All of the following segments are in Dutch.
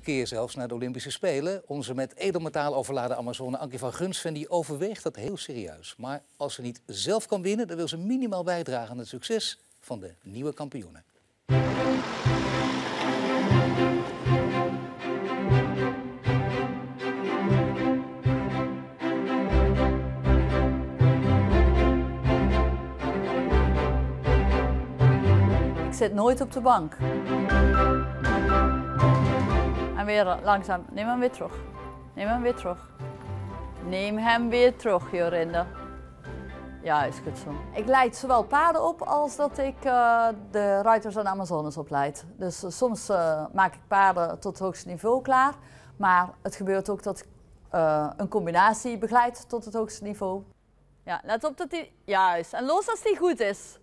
keer zelfs naar de Olympische Spelen. Onze met edelmetaal overladen Amazone Ankie van Gunsven die overweegt dat heel serieus. Maar als ze niet zelf kan winnen, dan wil ze minimaal bijdragen aan het succes van de nieuwe kampioenen. Ik zit nooit op de bank. En weer langzaam. Neem hem weer terug. Neem hem weer terug. Neem hem weer terug, Jorinde. Ja, is goed zo. Ik leid zowel paarden op als dat ik eh, de ruiters en Amazones opleid. Dus eh, soms eh, maak ik paarden tot het hoogste niveau klaar. Maar het gebeurt ook dat ik een combinatie begeleid tot het hoogste niveau. Ja, let op dat hij... Juist. En los als die goed is.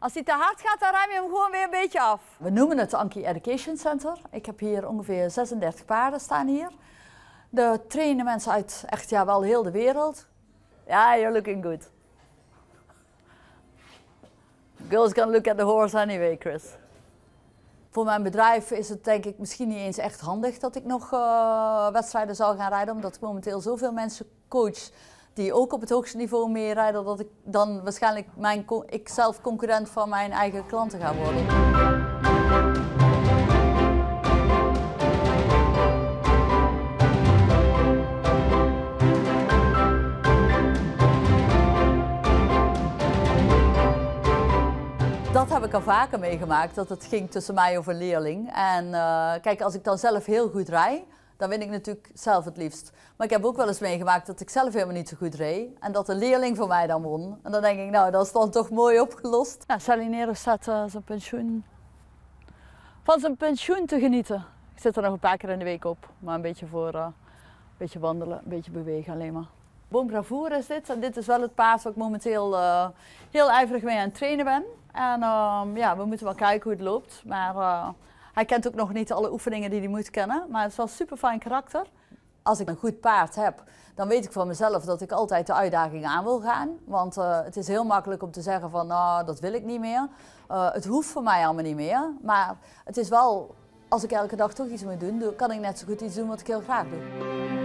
Als hij te hard gaat, dan ruim je hem gewoon weer een beetje af. We noemen het Anki Education Center. Ik heb hier ongeveer 36 paarden staan hier. De trainen mensen uit echt ja, wel heel de wereld. Ja, you're looking good. Girls can look at the horse anyway, Chris. Voor mijn bedrijf is het denk ik misschien niet eens echt handig dat ik nog uh, wedstrijden zal gaan rijden, omdat ik momenteel zoveel mensen coach die ook op het hoogste niveau meerijden, dat ik dan waarschijnlijk mijn, ik zelf concurrent van mijn eigen klanten ga worden. dat heb ik al vaker meegemaakt, dat het ging tussen mij een leerling. En uh, kijk, als ik dan zelf heel goed rijd, dan win ik natuurlijk zelf het liefst. Maar ik heb ook wel eens meegemaakt dat ik zelf helemaal niet zo goed reed. En dat een leerling van mij dan won. En dan denk ik, nou, dat is dan toch mooi opgelost. Ja, Salinero staat uh, zijn pensioen... van zijn pensioen te genieten. Ik zit er nog een paar keer in de week op. Maar een beetje voor uh, een beetje wandelen, een beetje bewegen alleen maar. Bon Bravoure is dit. En dit is wel het paard waar ik momenteel uh, heel ijverig mee aan het trainen ben. En ehm, ja, we moeten wel kijken hoe het loopt. Maar hij kent ook nog niet alle oefeningen die hij moet kennen, maar het is wel super fijn karakter. Als ik een goed paard heb, dan weet ik van mezelf dat ik altijd de uitdaging aan wil gaan. Want uh, het is heel makkelijk om te zeggen van, nou, dat wil ik niet meer. Uh, het hoeft voor mij allemaal niet meer. Maar het is wel, als ik elke dag toch iets moet doen, kan ik net zo goed iets doen wat ik heel graag doe.